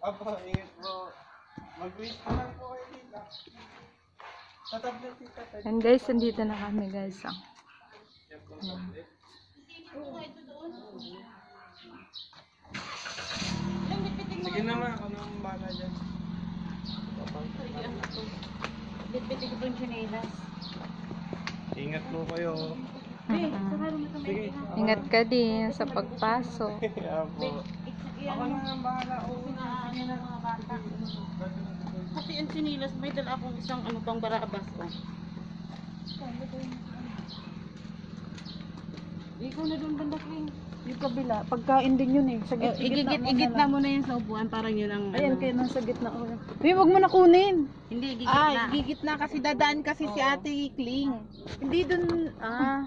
Opo, ingat po. Mag-wish po lang po kayo dito. Sa tablet dito. And guys, andito na kami guys. Ayan. Sige naman, ako nang bahala dyan. Bitbit ko yung chinelas. Ingat po kayo. Ingat ka din sa pagpasok. Opo. Ako na ang bahala. Oo. Ano ng mga bata. Kasi yung chinelas, may dala akong isang ano pang barabas ko. Ikaw na doon banda King. Yung kabila, pagkain din yun eh. Sa Oh, gitna, igigit, igitna mo na yan sa upuan, parang yun ang Ayan, ano. kaya nasa gitna ko. Uy, wag mo na kunin. Hindi, igigit Ay, na. gigit na kasi dadaan kasi si Ate Kling. Hindi dun, ah.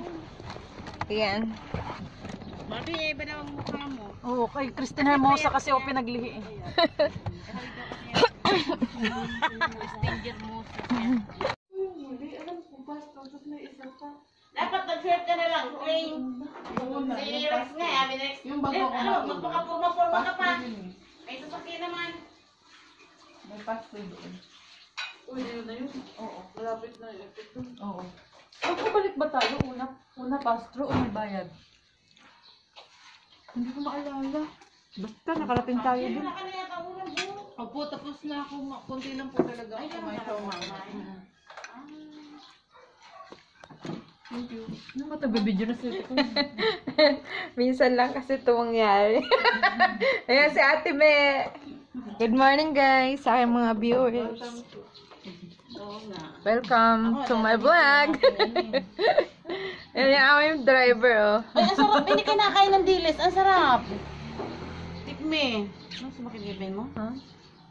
Ayan. Mati, iba na ang mukha mo. Oo, kay Christine Hermosa kasi ako pinaglihi eh. Stinger mo Dapat nag-shirt ka na lang. Si Rex nga, eh, sabi ni Rex. Yung bago ko ano, magpakapurma-purma ka pa. May sasakyan naman. Oo. Magpabalik ba tayo? Una, una pastro o may bayad? Hindi ko maalala. Basta nakarating tayo dun. Na. Opo, tapos na ako. ma- Kunti lang po talaga Ay, ako kumain sa umaga. kumain. Thank you. Ano ba na sila ko? Minsan lang kasi ito mangyari. Ayan si Ate Me. Good morning guys sa aking mga viewers. Oo nga. Welcome to my vlog. Ayan yung aming driver oh. Ay, ang sarap. Hindi kinakain ng dilis. Ang sarap. Tikme. Ano sumakit ngipin mo? Huh?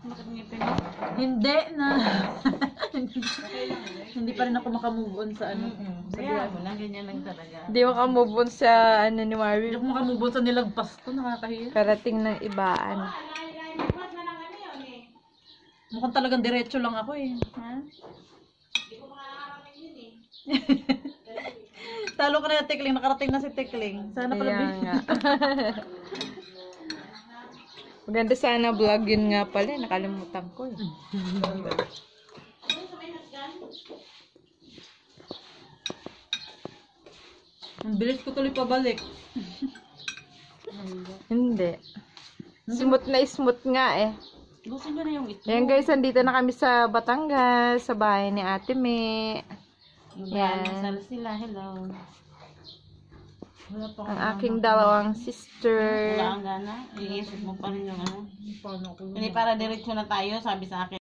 Sumakit ngipin mo? Hindi na. Hindi pa rin ako makamove on sa ano. Sa Kaya mo lang, ganyan lang talaga. Hindi makamove on sa ano ni Hindi Marvin. ako makamove on sa nilagpas ko. Nakakahiya. Karating ng ibaan. Mukhang talagang diretso lang ako eh. Ha? Talo ka na yung Tekling. Nakarating na si Tekling. Sana pala nga. Maganda sana vlog yun nga pala. eh. Nakalimutan ko eh. Ang bilis ko tuloy pabalik. Hindi. Smooth na smooth nga eh. Gusto nyo na yung ito. Ayan guys, andito na kami sa Batangas, sa bahay ni Ate Me. Yan. Yan. sila. Hello. Wala pa Ang aking dalawang sister. Wala kang gana. Iisip mo pa rin yung ano. Hindi para diretso na tayo, sabi sa akin.